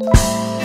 you